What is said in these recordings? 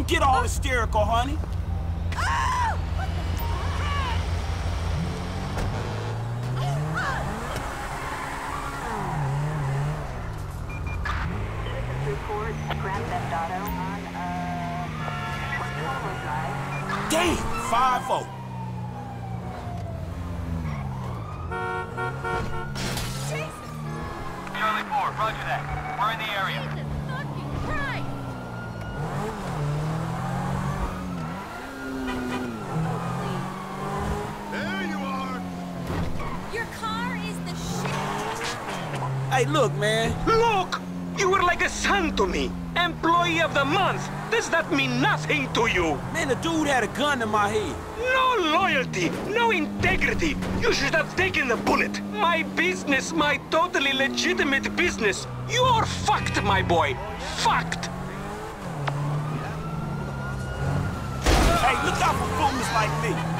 Don't get all hysterical, honey. Look, man. Look! You were like a son to me. Employee of the month. Does that mean nothing to you? Man, the dude had a gun in my head. No loyalty, no integrity. You should have taken the bullet. My business, my totally legitimate business. You're fucked, my boy. Fucked. Hey, look out for foolish like me.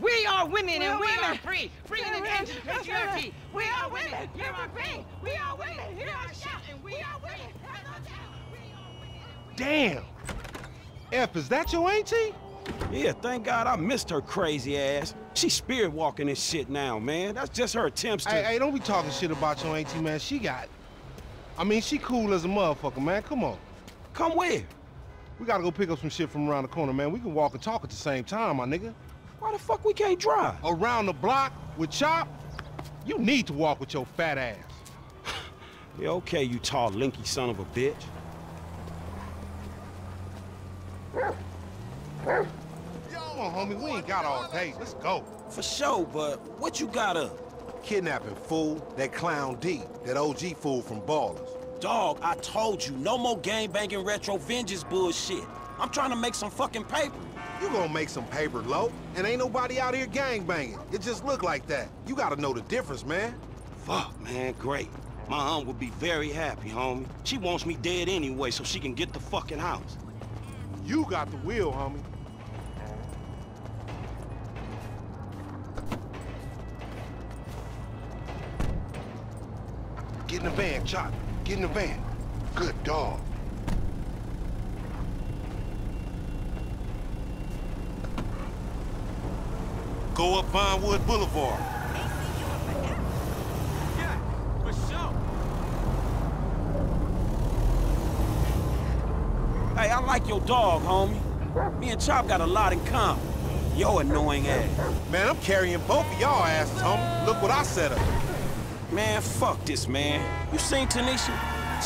We are women We and are uh, we women. are free. Free We in are the women. end of That's right. patriarchy. We are women. You are free. We are women. Hear our shout. We are women. Damn. F, is that your auntie? Yeah, thank God I missed her crazy ass. She's spirit walking and shit now, man. That's just her attempts to. Hey, hey, don't be talking shit about your auntie, man. She got. I mean, she cool as a motherfucker, man. Come on. Come where? We gotta go pick up some shit from around the corner, man. We can walk and talk at the same time, my nigga. Why the fuck we can't drive? Around the block with Chop, you need to walk with your fat ass. Yeah, okay, you tall, linky son of a bitch. On, homie. We ain't got all day. Let's go. For sure, but what you got up? Kidnapping fool, that clown D, that OG fool from Ballas. Dog, I told you, no more gang banging retro vengeance bullshit. I'm trying to make some fucking paper. You gonna make some paper, low, and ain't nobody out here gang banging. It just look like that. You gotta know the difference, man. Fuck, man, great. My aunt would be very happy, homie. She wants me dead anyway so she can get the fucking house. You got the wheel, homie. Get in the van, Chop. Get in the van. Good dog. Go up Vinewood Boulevard. Yeah, for sure. Hey, I like your dog, homie. Me and Chop got a lot in common. Yo annoying ass. Man, I'm carrying both of y'all asses, homie. Look what I set up. Man, fuck this, man. You seen Tanisha?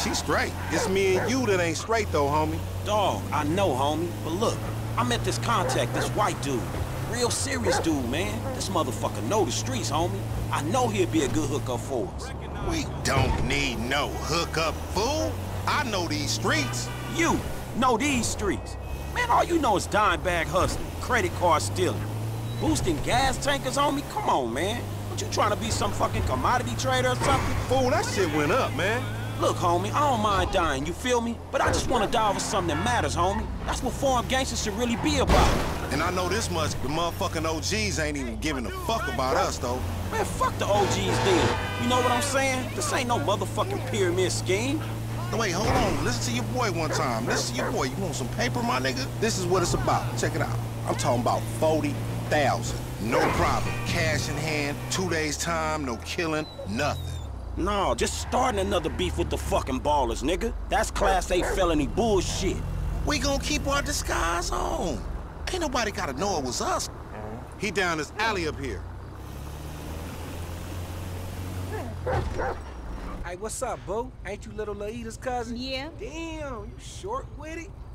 She's straight. It's me and you that ain't straight, though, homie. Dog, I know, homie. But look, I met this contact, this white dude. Real serious dude, man. This motherfucker know the streets, homie. I know he'd be a good hookup for us. We don't need no hookup, fool. I know these streets. You know these streets. Man, all you know is dime bag hustling, credit card stealing, boosting gas tankers homie. Come on, man. What you trying to be some fucking commodity trader or something? Fool, that shit went up, man. Look, homie, I don't mind dying, you feel me? But I just want to die over something that matters, homie. That's what foreign gangsters should really be about. And I know this much, the motherfucking OGs ain't even giving a fuck about us, though. Man, fuck the OGs then. You know what I'm saying? This ain't no motherfucking pyramid scheme. No, wait, hold on. Listen to your boy one time. Listen to your boy. You want some paper, my nigga? This is what it's about. Check it out. I'm talking about 40,000. No problem. Cash in hand, two days time, no killing, nothing. No, just starting another beef with the fucking Ballas, nigga. That's class A felony bullshit. We gonna keep our disguise on. Ain't nobody gotta know it was us. Mm-hmm. He down this alley up here. Hey, what's up, boo? Ain't you little Laida's cousin? Yeah. Damn, you short with it?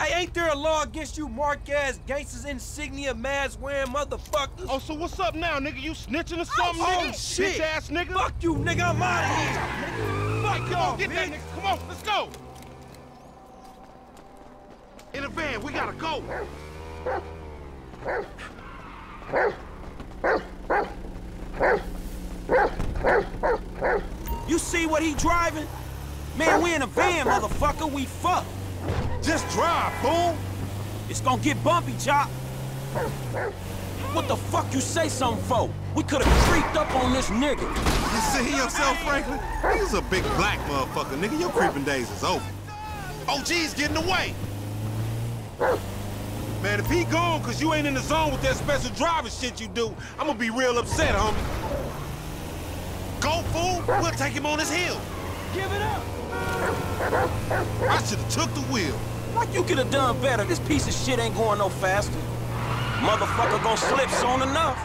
Hey, ain't there a law against you mark-ass gangsters insignia mask wearing motherfuckers? Oh, so what's up now, nigga? You snitching or oh, something, Oh, nigga? shit. Bitch ass nigga. Fuck you, nigga. I'm out of here. Fuck Come y'all, on, get that nigga. Come on, let's go. In the van, we gotta go. You see what he driving? Man, we in a van, motherfucker. We fucked. Just drive, fool. It's gonna get bumpy, Chop. What the fuck you say something for? We could've creeped up on this nigga. You see yourself, Franklin? He's a big black motherfucker, nigga. Your creeping days is over. OG's getting away. Man, if he gone cause you ain't in the zone with that special driver shit you do, I'm gonna be real upset, homie. Go, fool. We'll take him on his heel. Give it up. I should've took the wheel. Like you could've done better. This piece of shit ain't going no faster. Motherfucker gonna slip soon enough.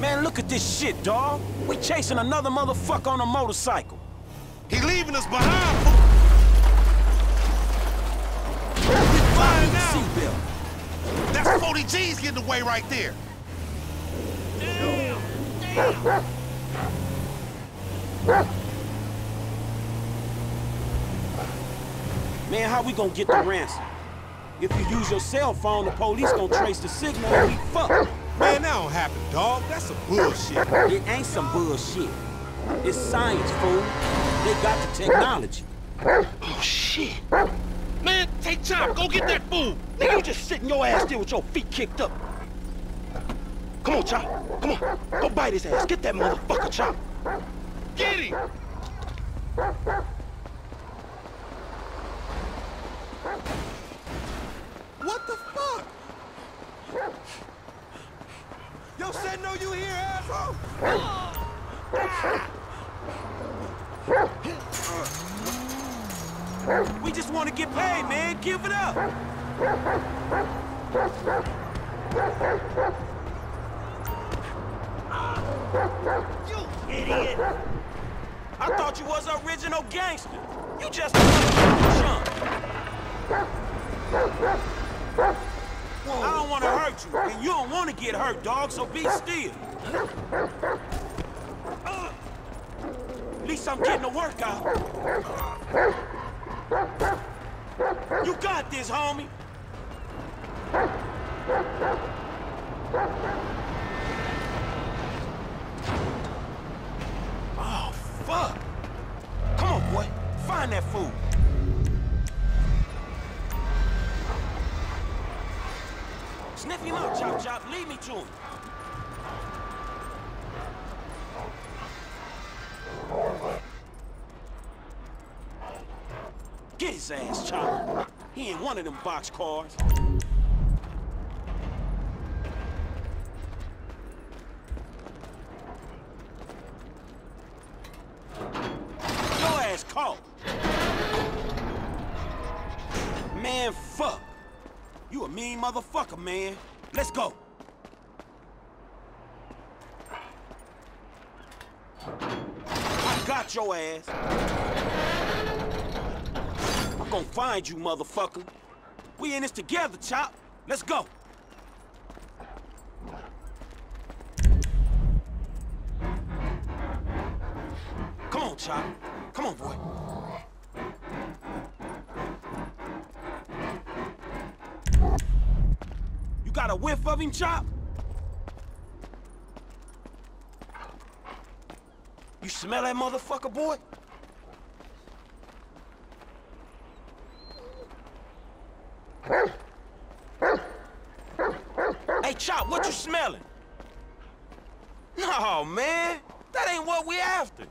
Man, look at this shit, dawg. We chasing another motherfucker on a motorcycle. He leaving us behind, fool. We flying now. That's 40 G's getting away right there. Man, how we gonna get the ransom? If you use your cell phone, the police gonna trace the signal and we fucked. Man, that don't happen, dog. That's some bullshit. It ain't some bullshit. It's science, fool. They got the technology. Oh, shit. Man, take time. Go get that fool. Nigga, you just sitting your ass there with your feet kicked up. Come on, Chop. Come on. Go bite his ass. Get that motherfucker, Chop. Get him. What the fuck? Yo, said no you here, asshole? We just want to get paid, man. Give it up. You idiot. I thought you was an original gangster. You just a chump. I don't want to hurt you, and you don't want to get hurt, dog, so be still. Uh, At least I'm getting a workout. You got this, homie. Fuck. Come on, boy. Find that fool. Sniff him out, Chop Chop. Lead me to him. Get his ass, Chop. He ain't one of them box cars. Caught. Man, fuck. You a mean motherfucker, man. Let's go. I got your ass. I'm gonna find you, motherfucker. We in this together, Chop. Let's go. Come on, Chop. Come on, boy. You got a whiff of him, Chop? You smell that motherfucker, boy? Hey, Chop, what you smelling? No, man. That ain't what we after.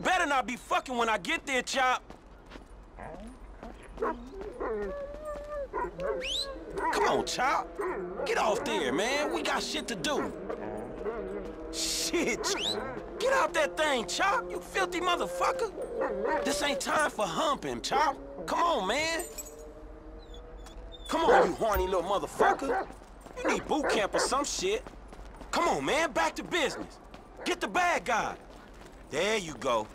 You better not be fucking when I get there, Chop. Come on, Chop. Get off there, man. We got shit to do. Shit. Get out that thing, Chop. You filthy motherfucker. This ain't time for humping, Chop. Come on, man. Come on, you horny little motherfucker. You need boot camp or some shit. Come on, man. Back to business. Get the bad guy. There you go.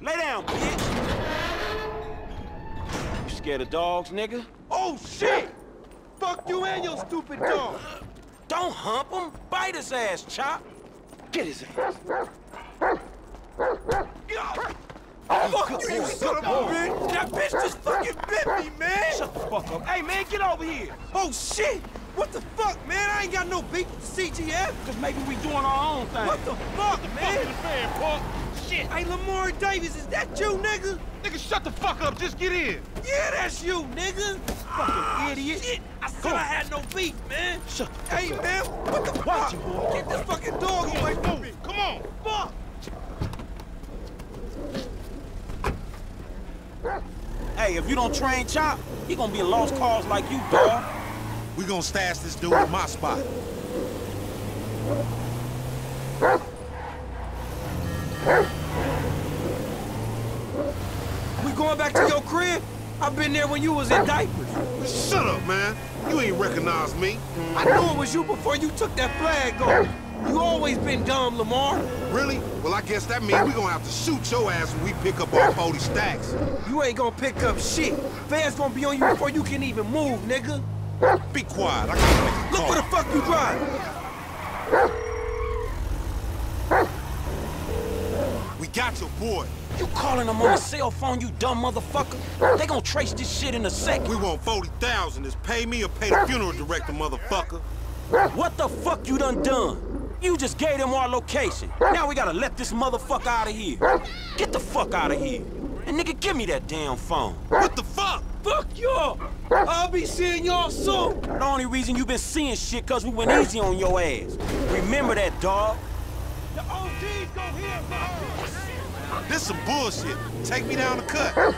Lay down, bitch. You scared of dogs, nigga? Oh, shit! Fuck you and your stupid dog! Don't hump him. Bite his ass, Chop. Get his ass. Fuck you, you son of a bitch! That bitch just fucking bit me, man! Shut the fuck up. Hey, man, get over here. Oh, shit! What the fuck, man? I ain't got no beef with the CGF! Cause maybe we doing our own thing. What the fuck, man? Man, Punk. Shit! Hey, Lamar Davis, is that you, nigga? Nigga, shut the fuck up. Just get in. Yeah, that's you, nigga! Fucking ah, idiot. Shit! I said I had no beef, man! Shut the fuck Hey, up. man, what the Watch fuck? it, boy. Get this fucking dog away from me! Come on. Fuck! Hey, if you don't train Chop, he gonna be a lost cause like you, dog. We gonna stash this dude in my spot. We going back to your crib? I've been there when you was in diapers. Shut up, man. You ain't recognize me. I knew it was you before you took that flag off. You always been dumb, Lamar. Really? Well, I guess that means we gonna have to shoot your ass when we pick up our 40 stacks. You ain't gonna pick up shit. Fans gonna be on you before you can even move, nigga. Be quiet. I gotta make a Look where the fuck you driving. We got your boy. You calling them on a cell phone, you dumb motherfucker? They gonna trace this shit in a second. We want 40,000. Is pay me or pay the funeral director, motherfucker. What the fuck you done done? You just gave them our location. Now we gotta let this motherfucker out of here. Get the fuck out of here. And nigga, give me that damn phone. What the fuck? Fuck y'all. I'll be seeing y'all soon. The only reason you been seeing shit cause we went easy on your ass. Remember that, dog. The OG's gonna hear about this. This some bullshit. Take me down the cut.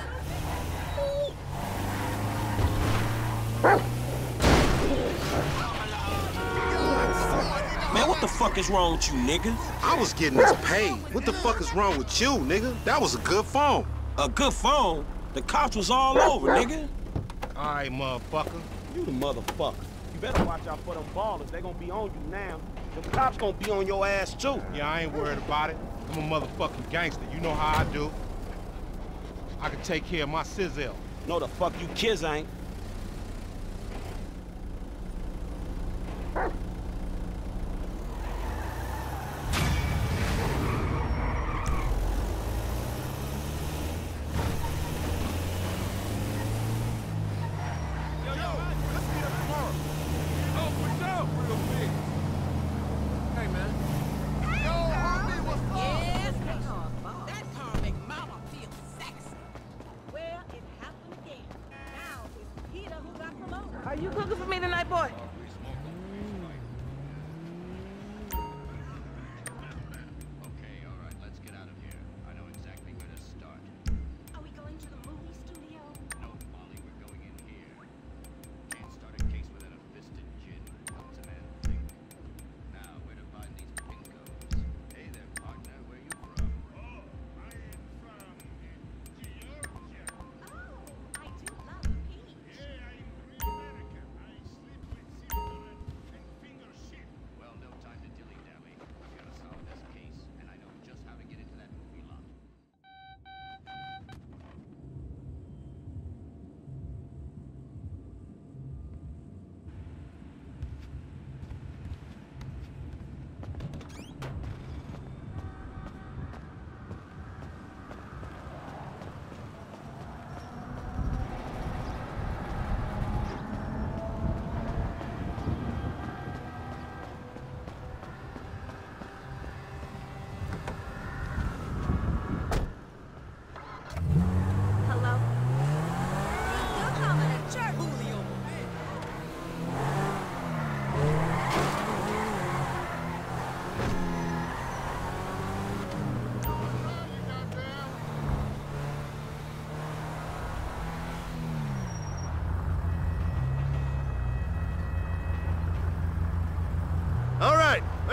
Man, what the fuck is wrong with you, nigga? I was getting this paid. What the fuck is wrong with you, nigga? That was a good phone. A good phone? The cops was all over, nigga. All right, motherfucker. You the motherfucker. You better watch out for them Ballas. They gonna be on you now. The cops gonna be on your ass, too. Yeah, I ain't worried about it. I'm a motherfucking gangster. You know how I do. I can take care of my sizzle. No, the fuck you kids ain't.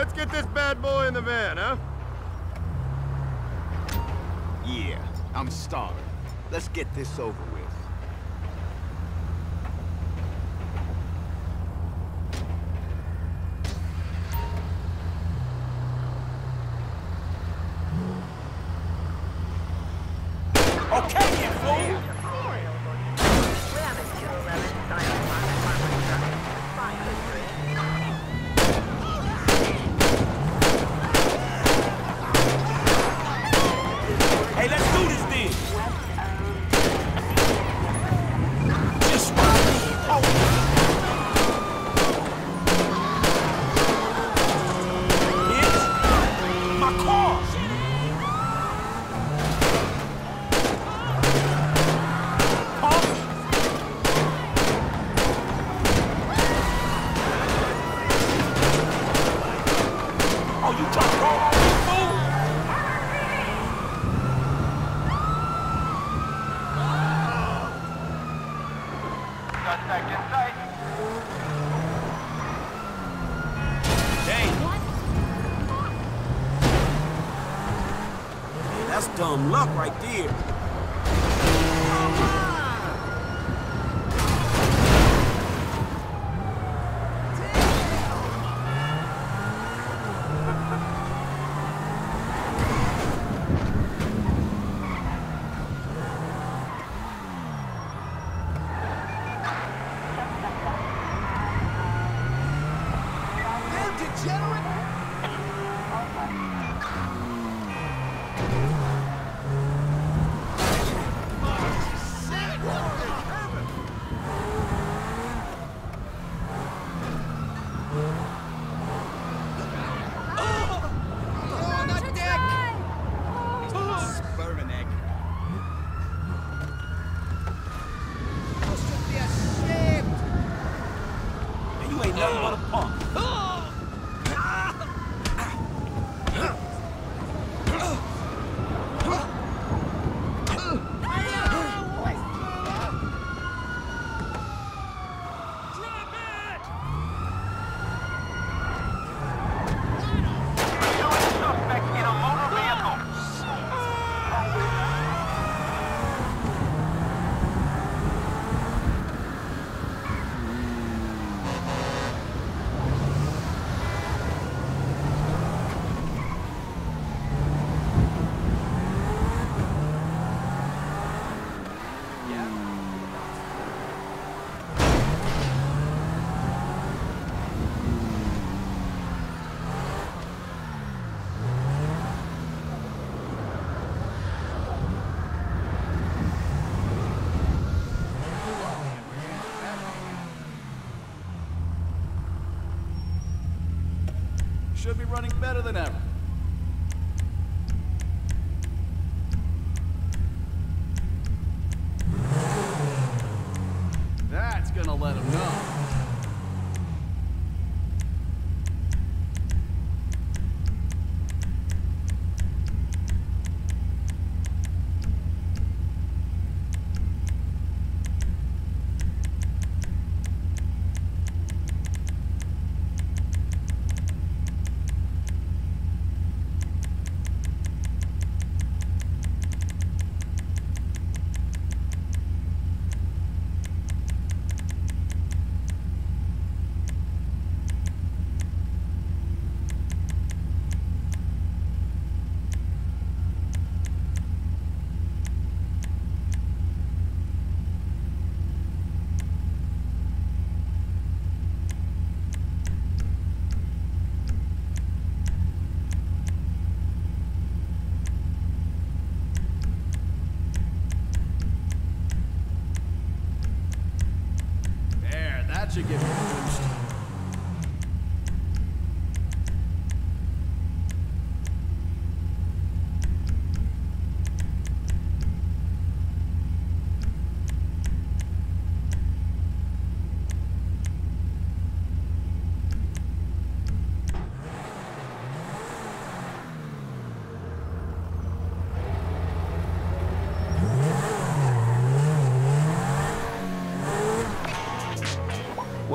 Let's get this bad boy in the van, huh? Yeah, I'm starving. Let's get this over luck right there. degenerate?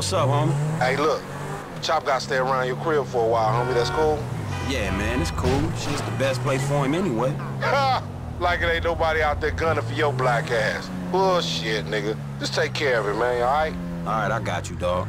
what's up, homie? Hey, look. Chop got to stay around your crib for a while, homie. That's cool? Yeah, man, it's cool. She's the best place for him anyway. like it ain't nobody out there gunning for your black ass. Bullshit, nigga. Just take care of it, man, all right? All right, I got you, dog.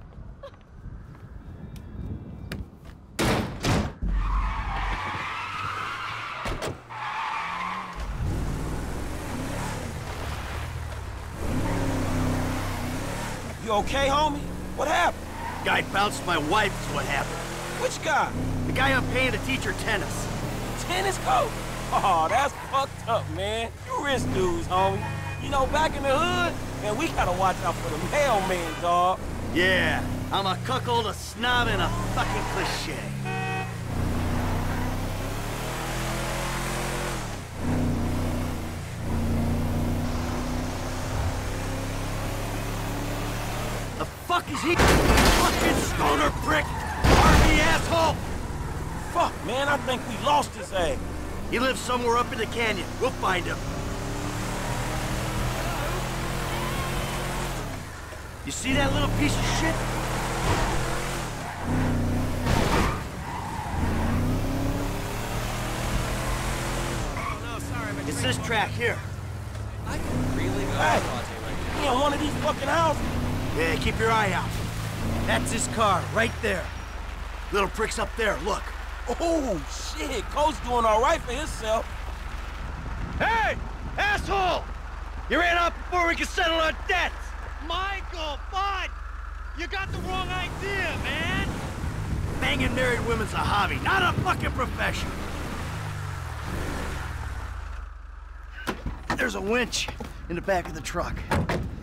You okay, homie? What happened? Guy bounced my wife is what happened. Which guy? The guy I'm paying to teach her tennis. Tennis coach? Oh, that's fucked up, man. You rich dudes, homie. You know, back in the hood, man, we gotta watch out for the mailman, dog. Yeah, I'm a cuckold, a snob, and a fucking cliche. The fuck is he? Fucking stoner prick! Army asshole! Fuck, man, I think we lost his ass. He lives somewhere up in the canyon. We'll find him. You see that little piece of shit? It's this track here. I can Really go Hey. latte right He in one of these fucking houses. Yeah, keep your eye out. That's his car, right there. Little prick's up there, look. Oh, shit. Coach doing all right for himself. Hey! Asshole! You ran off before we could settle our debts! Michael, bud! You got the wrong idea, man! Banging married women's a hobby, not a fucking profession. There's a winch in the back of the truck.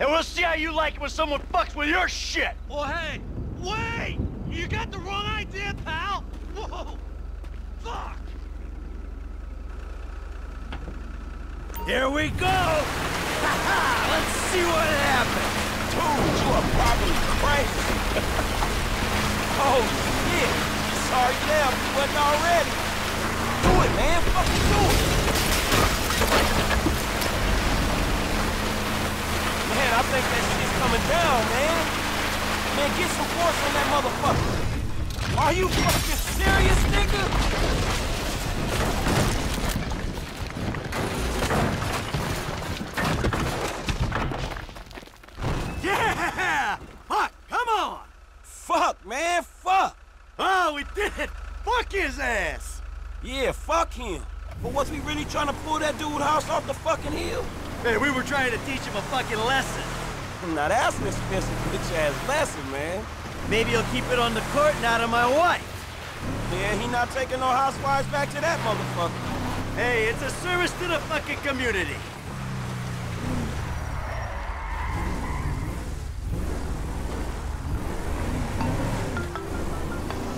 And we'll see how you like it when someone fucks with your shit! Well, hey, wait! You got the wrong idea, pal! Whoa! Fuck! Here we go! Ha Let's see what happens! Dude, you are probably crazy. oh, shit. Sorry now if you wasn't already. Do it, man. Fucking do it. Man, I think that shit's coming down, man. Man, get some force on that motherfucker. Are you fucking serious, nigga? Yeah! Fuck, come on! Fuck, man, fuck. Oh, we did it! Fuck his ass! Yeah, fuck him. But was we really trying to pull that dude house off the fucking hill? Hey, we were trying to teach him a fucking lesson. Not asking Mr. an to bitch-ass lesson, man. Maybe he'll keep it on the court and out of my wife. Yeah, he not taking no housewives back to that motherfucker. Hey, it's a service to the fucking community.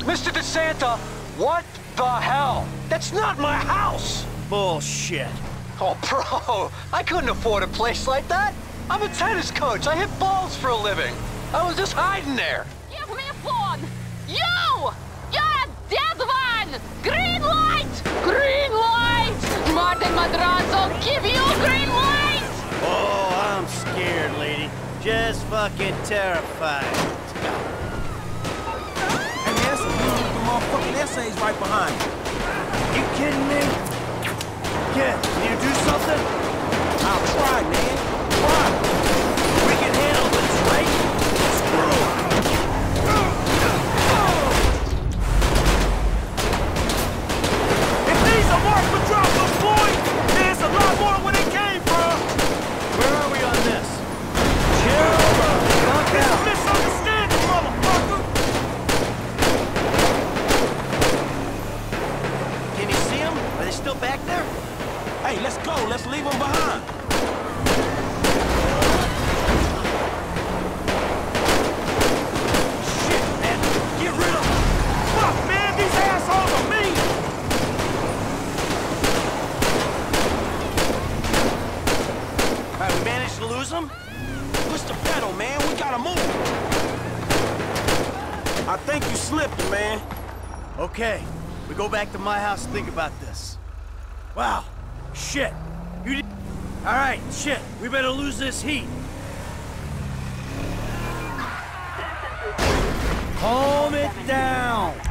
Mr. DeSanta, what the hell? That's not my house! Bullshit. Oh, bro, I couldn't afford a place like that. I'm a tennis coach. I hit balls for a living. I was just hiding there. Give me a phone! You! You're a dead one! Green light! Green light! Martin Madrazo, give you green light! Oh, I'm scared, lady. Just fucking terrified. Hey, man, some the motherfucking essays right behind you. You kidding me? Kid, can you do something? I'll try, man. Let's leave them behind. Shit, man. Get rid of them. Fuck, man. These assholes are mean. Right, we managed to lose them? Push the pedal, man. We gotta move. I think you slipped, man. Okay, we go back to my house and think about this. Wow, shit. You did... All right, shit. We better lose this heat. Calm it down.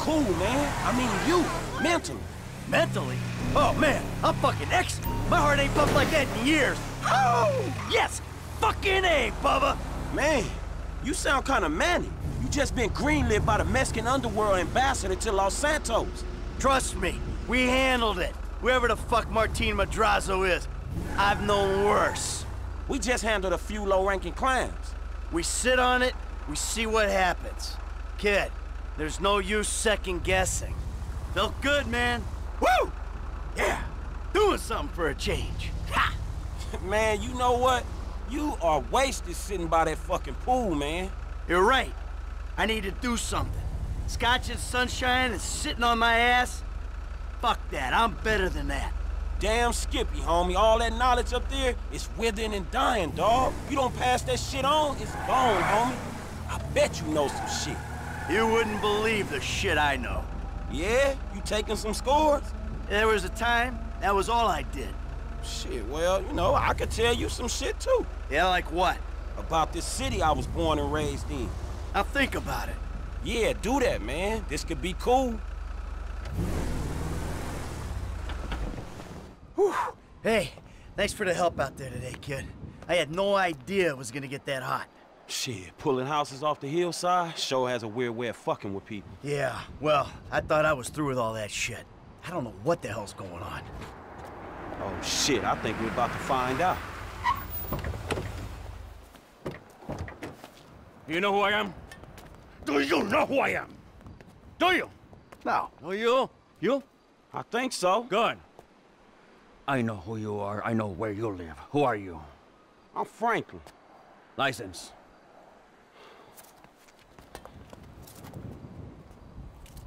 Cool, man. I mean, you, mentally. Mentally? Oh, man, I'm fucking excellent. My heart ain't pumped like that in years. Oh, yes! Fucking A, Bubba! Man, you sound kind of manny. You just been greenlit by the Mexican underworld ambassador to Los Santos. Trust me, we handled it. Whoever the fuck Martin Madrazo is, I've known worse. We just handled a few low-ranking clams. We sit on it, we see what happens. Kid, there's no use second-guessing. Felt good, man. Woo! Yeah, doing something for a change. Ha! man, you know what? You are wasted sitting by that fucking pool, man. You're right. I need to do something. Scotch and sunshine and sitting on my ass? Fuck that, I'm better than that. Damn Skippy, homie. All that knowledge up there is withering and dying, dog. You don't pass that shit on, it's gone, homie. I bet you know some shit. You wouldn't believe the shit I know. Yeah? You taking some scores? There was a time, that was all I did. Shit, well, you know, I could tell you some shit too. Yeah, like what? About this city I was born and raised in. Now think about it. Yeah, do that, man. This could be cool. Whew. Hey, thanks for the help out there today, kid. I had no idea it was gonna get that hot. Shit, pulling houses off the hillside sure has a weird way of fucking with people. Yeah, well, I thought I was through with all that shit. I don't know what the hell's going on. Oh shit, I think we're about to find out. You know who I am? Do you know who I am? Do you? No. Well, you? You? I think so. Good. I know who you are. I know where you live. Who are you? I'm Franklin. License.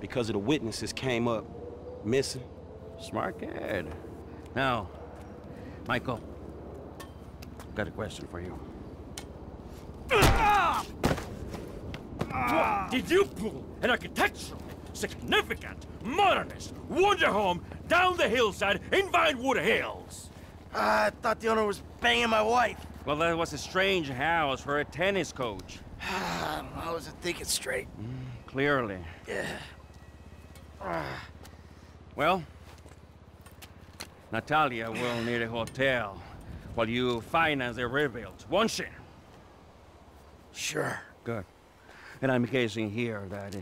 because of the witnesses came up missing. Smart kid. Now, Michael, i got a question for you. Did you pull an architectural, significant, modernist wonder home down the hillside in Vinewood Hills? I thought the owner was banging my wife. Well, that was a strange house for a tennis coach. I wasn't thinking straight. Mm, clearly. Yeah. Well, Natalia will need a hotel while you finance the rebuild, won't she? Sure. Good. And I'm guessing here that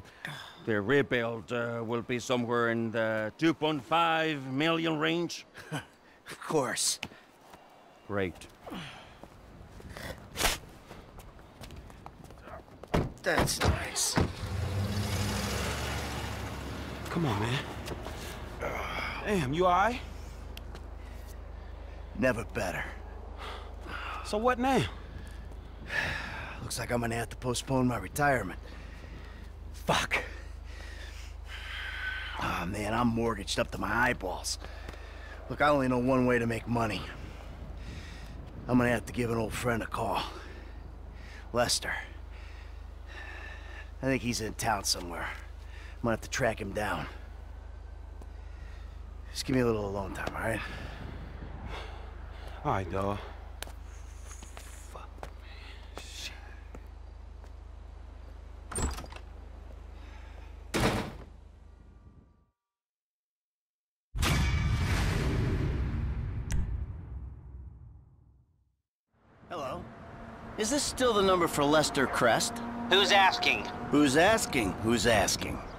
the rebuild uh, will be somewhere in the 2.5 million range? of course. Great. That's nice. Come on, man. Damn, you all right? Never better. So what now? Looks like I'm gonna have to postpone my retirement. Fuck. Oh man, I'm mortgaged up to my eyeballs. Look, I only know one way to make money. I'm gonna have to give an old friend a call. Lester. I think he's in town somewhere. I'm gonna have to track him down. Just give me a little alone time, alright? All right, dawg. Hello. Is this still the number for Lester Crest? Who's asking? Who's asking? Who's asking?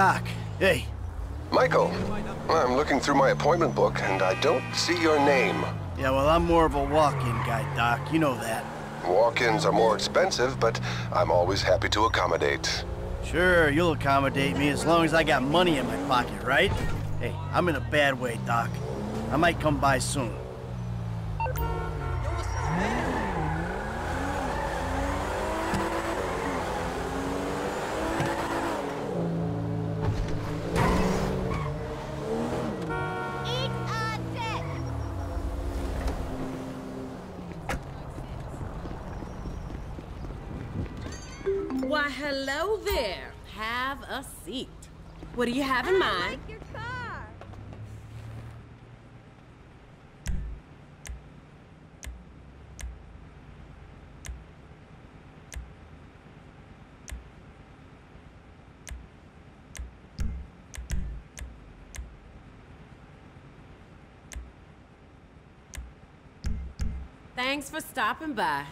Doc, hey. Michael, I'm looking through my appointment book and I don't see your name. Yeah, well, I'm more of a walk-in guy, Doc. You know that. Walk-ins are more expensive, but I'm always happy to accommodate. Sure, you'll accommodate me as long as I got money in my pocket, right? Hey, I'm in a bad way, Doc. I might come by soon. Seat. What do you have in mind? Thanks for stopping by.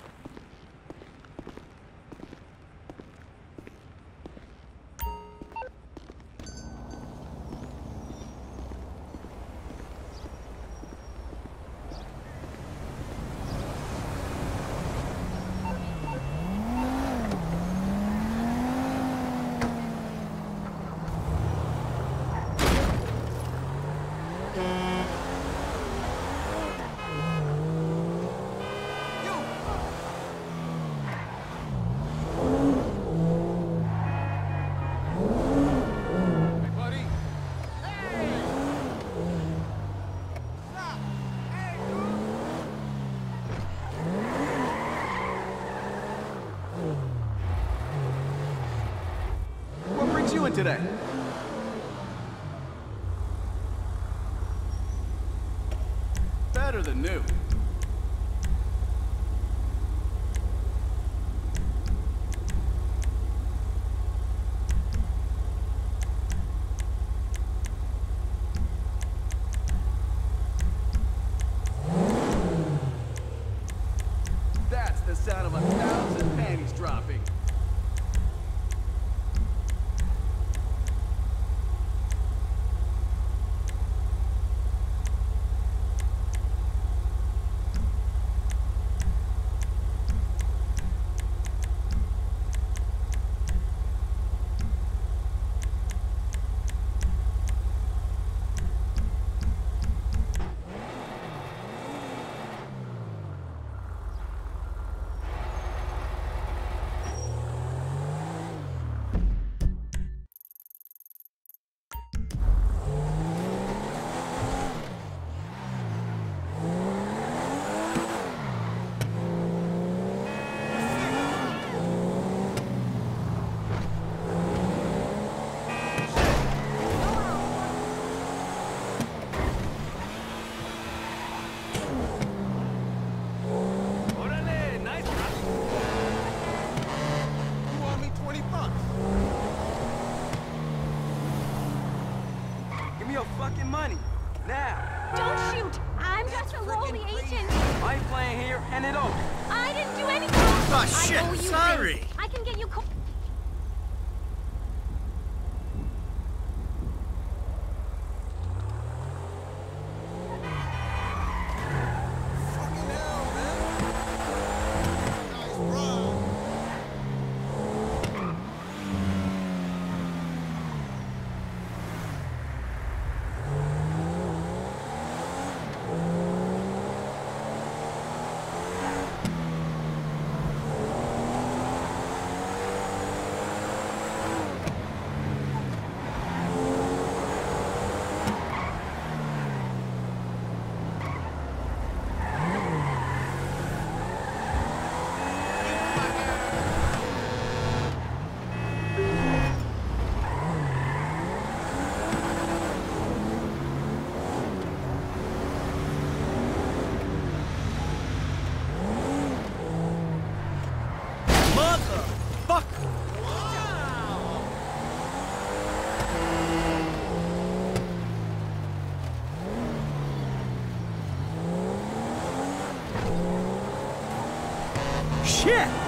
欠。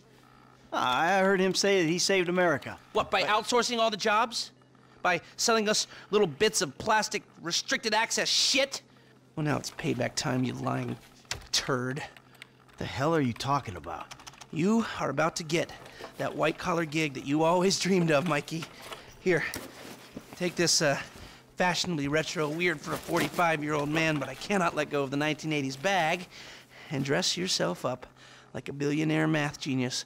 I heard him say that he saved America. What, by outsourcing all the jobs? By selling us little bits of plastic restricted access shit? Well, now it's payback time, you lying turd. The hell are you talking about? You are about to get that white collar gig that you always dreamed of, Mikey. Here, take this uh, fashionably retro weird for a 45 year old man, but I cannot let go of the 1980s bag, and dress yourself up like a billionaire math genius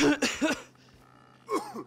Ugh.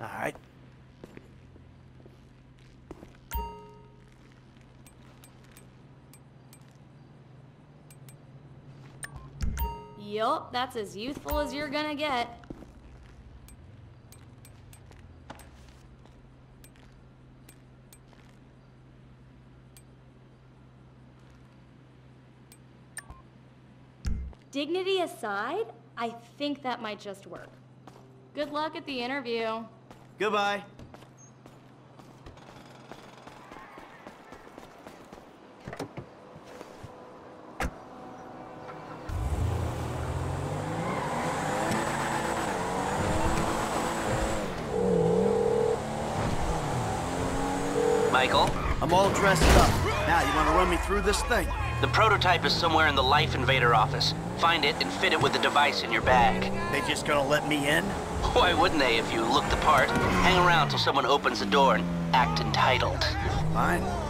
All right. Yup, that's as youthful as you're gonna get. Dignity aside, I think that might just work. Good luck at the interview. Goodbye. Michael? I'm all dressed up. Now, you want to run me through this thing? The prototype is somewhere in the Life Invader office. Find it and fit it with the device in your bag. They just gonna let me in? Why wouldn't they if you look the part? Hang around till someone opens the door and act entitled. Fine.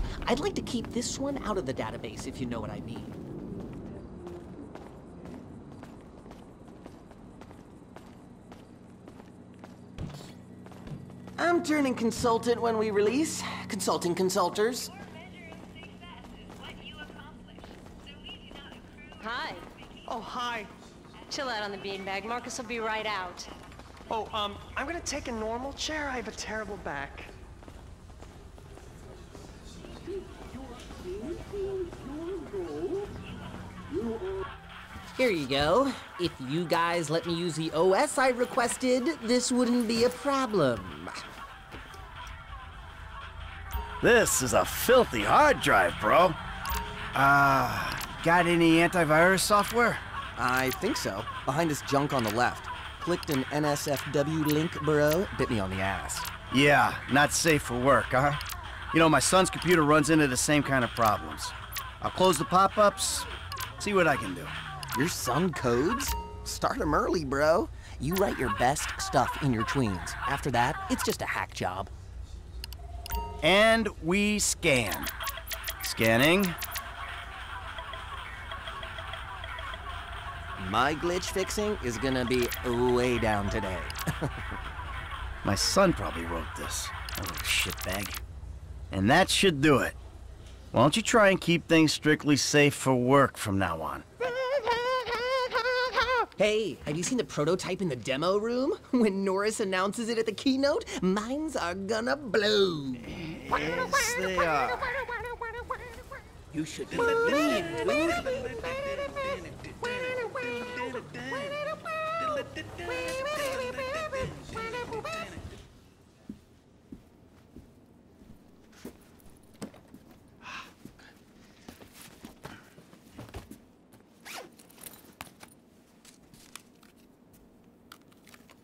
I'd like to keep this one out of the database, if you know what I mean. I'm turning consultant when we release. Consulting consulters. Hi. Oh, hi. Chill out on the beanbag. Marcus will be right out. Oh, um, I'm gonna take a normal chair. I have a terrible back. Here you go. If you guys let me use the OS I requested, this wouldn't be a problem. This is a filthy hard drive, bro. Uh, got any antivirus software? I think so. Behind this junk on the left. Clicked an NSFW link, bro. Bit me on the ass. Yeah, not safe for work, huh? You know, my son's computer runs into the same kind of problems. I'll close the pop-ups, see what I can do. Your son codes? Start him early, bro. You write your best stuff in your tweens. After that, it's just a hack job. And we scan. Scanning. My glitch fixing is gonna be way down today. My son probably wrote this. A little shitbag. And that should do it. Why don't you try and keep things strictly safe for work from now on? Hey, have you seen the prototype in the demo room? When Norris announces it at the keynote, minds are gonna blow. Yes, they are. You should believe, dude.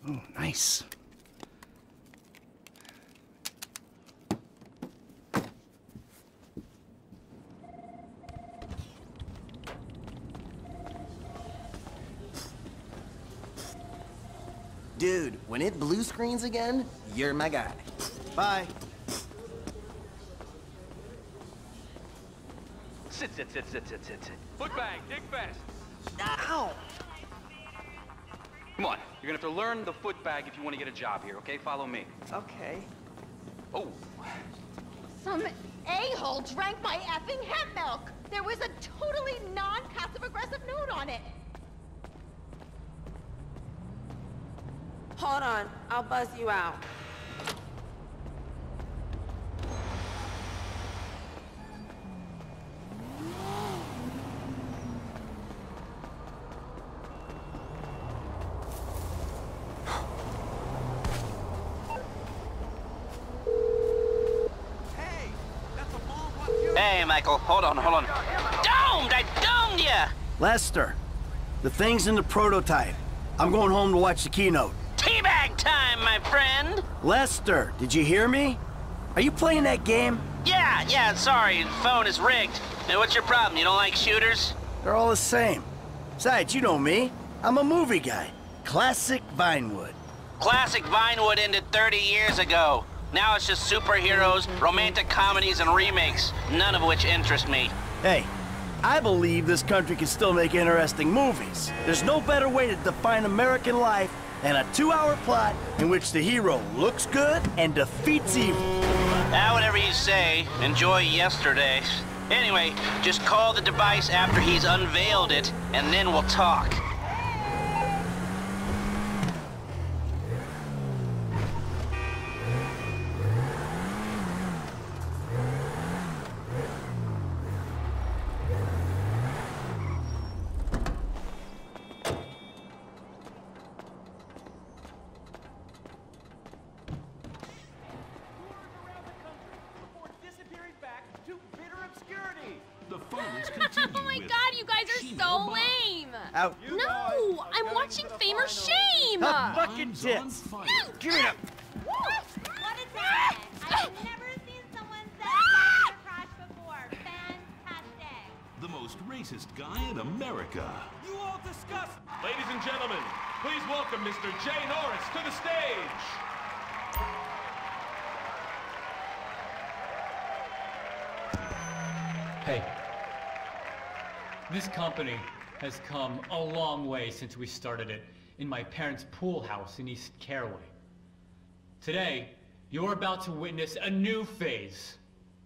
Oh, nice. Dude, when it blue screens again, you're my guy. Bye. Sit, sit, sit, sit, sit, sit, sit. Foot bag, dig fast. Ow! Come on, you're gonna have to learn the foot bag if you want to get a job here, okay? Follow me. Okay. Oh, Some a-hole drank my effing hemp milk. There was a totally non-passive aggressive note on it. Hold on. I'll buzz you out. The thing's in the prototype. I'm going home to watch the keynote. Teabag time, my friend! Lester, did you hear me? Are you playing that game? Yeah, yeah, sorry, the phone is rigged. Now, what's your problem? You don't like shooters? They're all the same. Besides, you know me. I'm a movie guy. Classic Vinewood. Classic Vinewood ended 30 years ago. Now it's just superheroes, romantic comedies, and remakes, none of which interest me. Hey, I believe this country can still make interesting movies. There's no better way to define American life than a two-hour plot in which the hero looks good and defeats evil. Ah, whatever you say. Enjoy yesterday. Anyway, just call the device after he's unveiled it, and then we'll talk. Most racist guy in America. You all discuss. Ladies and gentlemen, please welcome Mr. Jay Norris to the stage. Hey, this company has come a long way since we started it in my parents' pool house in East Caraway. Today, you're about to witness a new phase.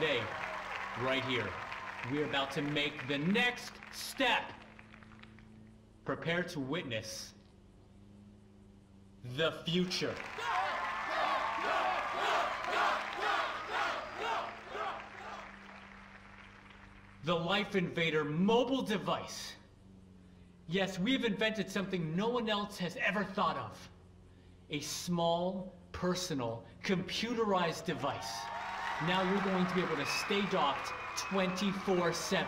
Today, right here, we're about to make the next step. Prepare to witness the future. The Life Invader mobile device. Yes, we've invented something no one else has ever thought of. A small, personal, computerized device. Now you're going to be able to stay docked 24-7.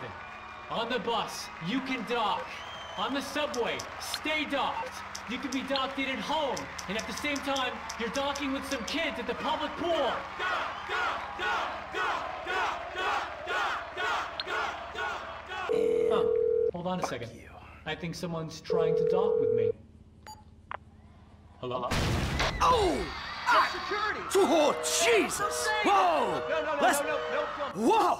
On the bus, you can dock. On the subway, stay docked. You can be docked in at home, and at the same time, you're docking with some kids at the public pool. Oh, hold on a second. I think someone's trying to dock with me. Hello? Oh! Security. Oh, Jesus! Whoa! No, no, no, Let's- no, no, no. Whoa!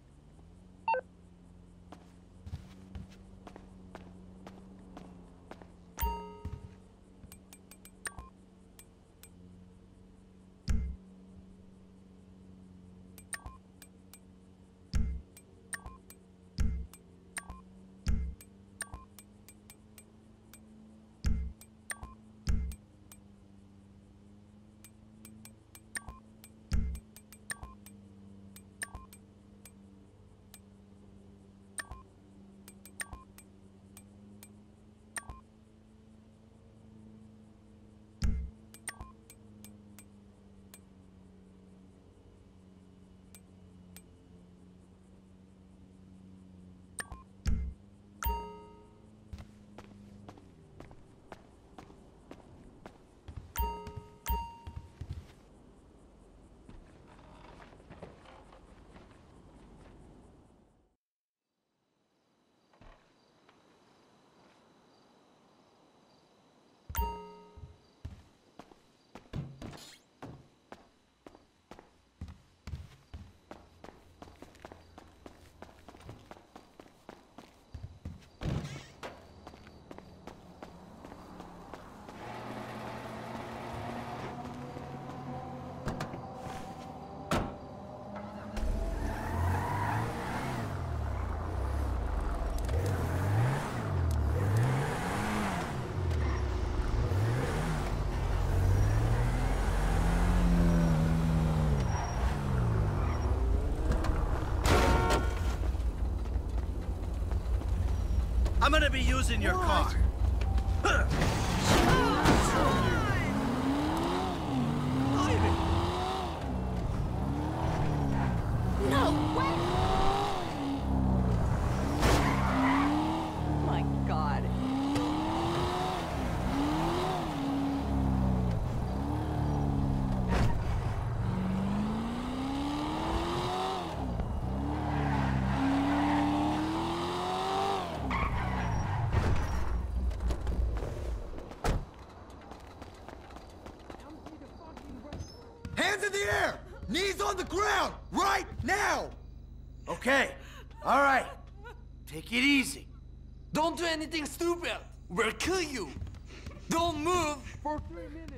I'm gonna be using your car. No way! My God. Hands in the air! Knees on the ground! Right now! Okay. All right. Take it easy. Don't do anything stupid! We'll kill you! Don't move! For three minutes,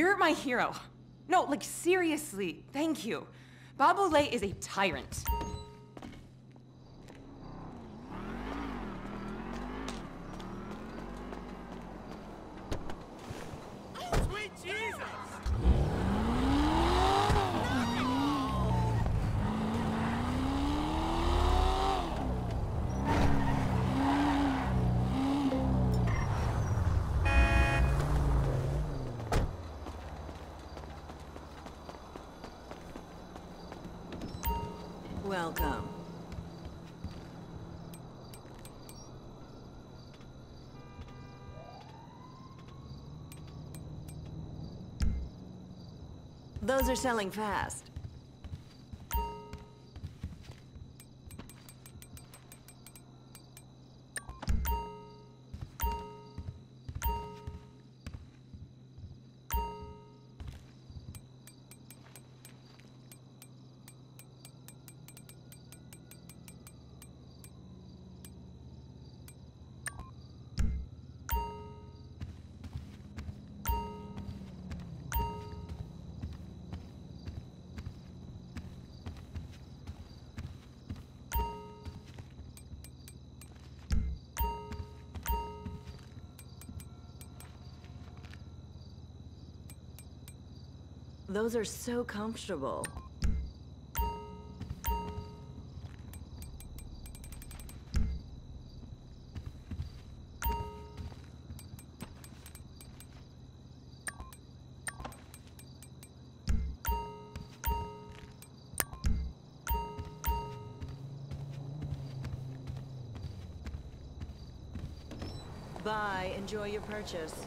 You're my hero. No, like seriously, thank you. Olay is a tyrant. Those are selling fast. Those are so comfortable. Bye. Enjoy your purchase.